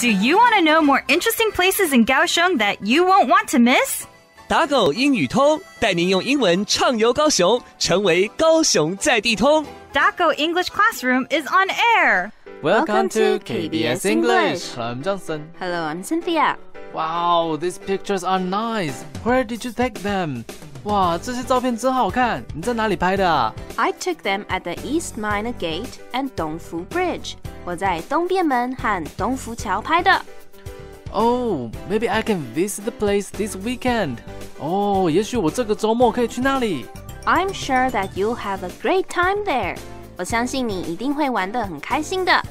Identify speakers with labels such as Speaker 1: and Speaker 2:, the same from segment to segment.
Speaker 1: Do you want to know more interesting places in Kaohsiung that you won't want to miss?
Speaker 2: 打狗英语通带您用英文畅游高雄，成为高雄在地通。
Speaker 1: DACO English Classroom is on air.
Speaker 3: Welcome
Speaker 4: Welcome
Speaker 3: to
Speaker 4: to
Speaker 3: KBS
Speaker 4: KBS
Speaker 3: English.
Speaker 4: English.
Speaker 3: I'm Johnson.
Speaker 4: Hello, I'm Cynthia.
Speaker 3: Wow, these pictures are nice. Where did you take them? 哇，这些照片真好看！你在哪里拍的啊？
Speaker 4: I took them at the East Minor Gate and Dongfu Bridge. 我在东便门和东福桥拍的。
Speaker 3: Oh, maybe I can visit the place this weekend. 哦，也许我这个周末可以去那里。
Speaker 4: I'm sure that you'll have a great time there. 我相信你一定会玩得很开心的。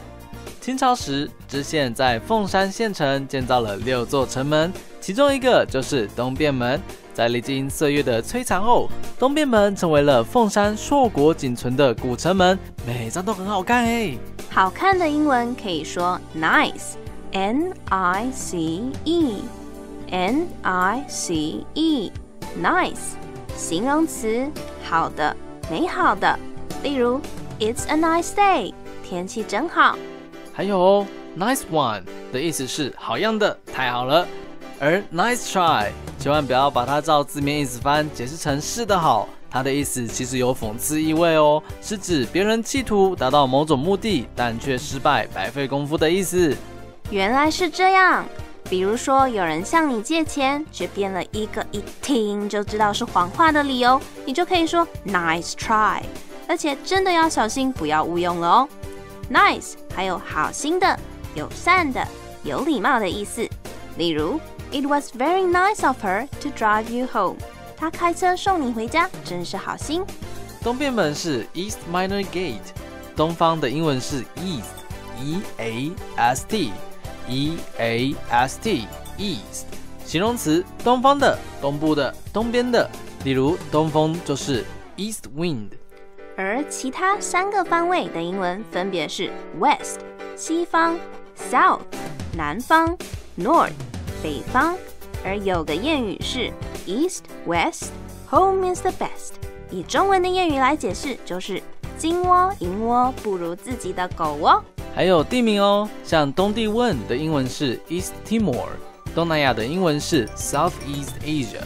Speaker 3: 清朝时，知县在凤山县城建造了六座城门，其中一个就是东便门。在历经岁月的摧残后，东便门成为了凤山硕果仅存的古城门，每张都很好看哎。
Speaker 4: 好看的英文可以说 nice，n i c e，n i c e，nice，形容词，好的，美好的。例如，It's a nice day，天气真好。
Speaker 3: 还有，nice one 的意思是好样的，太好了。而 nice try 千万不要把它照字面意思翻，解释成是的好。它的意思其实有讽刺意味哦，是指别人企图达到某种目的，但却失败，白费功夫的意思。
Speaker 4: 原来是这样。比如说，有人向你借钱，却编了一个一听就知道是谎话的理由，你就可以说 nice try，而且真的要小心，不要误用了哦。nice 还有好心的、友善的、有礼貌的意思。例如，It was very nice of her to drive you home。她开车送你回家，真是好心。
Speaker 3: 东便门是 East Minor Gate，东方的英文是 East，E A S T，E A S T，East，形容词，东方的、东部的、东边的。例如，东风就是 East Wind。
Speaker 4: 而其他三个方位的英文分别是 West 西方、South 南方、 North 北方。而有个谚语是 East West Home is the best。以中文的谚语来解释，就是金窝银窝不如自己的狗窝。
Speaker 3: 还有地名哦，像东帝汶的英文是 East Timor，东南亚的英文是 Southeast Asia。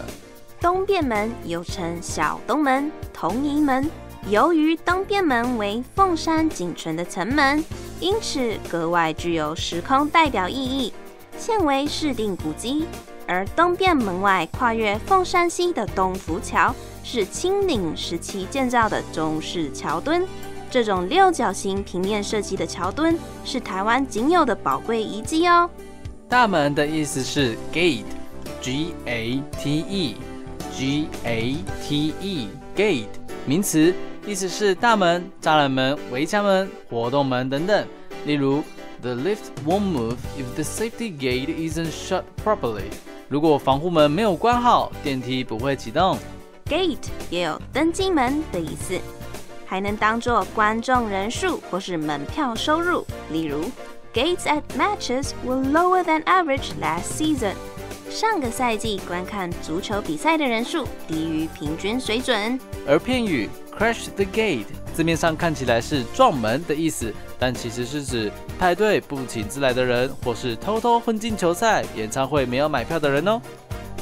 Speaker 4: 东便门又称小东门、同仪门。由于东便门为凤山仅存的城门，因此格外具有时空代表意义，现为市定古迹。而东便门外跨越凤山溪的东福桥，是清领时期建造的中式桥墩。这种六角形平面设计的桥墩，是台湾仅有的宝贵遗迹哦。
Speaker 3: 大门的意思是 gate，G A T E，G A T E，gate 名词，意思是大门、栅栏门、围墙门、活动门等等。例如，The lift won't move if the safety gate isn't shut properly。如果防护门没有关好，电梯不会启动。
Speaker 4: Gate 也有登机门的意思，还能当做观众人数或是门票收入。例如，Gates at matches were lower than average last season。上个赛季观看足球比赛的人数低于平均水准。
Speaker 3: 而片语 crash the gate 字面上看起来是撞门的意思，但其实是指派对不请自来的人，或是偷偷混进球赛、演唱会没有买票的人哦。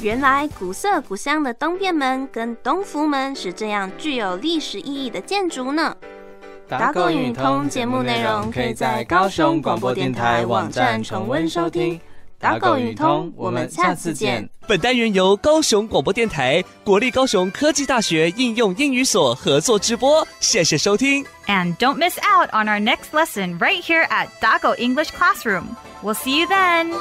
Speaker 4: 原来古色古香的东便门跟东福门是这样具有历史意义的建筑呢。打狗语通节目内容可以在高雄广播电台网站重温收听。打狗运通，我们下次见。
Speaker 2: 本单元由高雄广播电台、国立高雄科技大学应用英语所合作直播，谢谢收听。
Speaker 1: And don't miss out on our next lesson right here at DACO English Classroom. We'll see you then.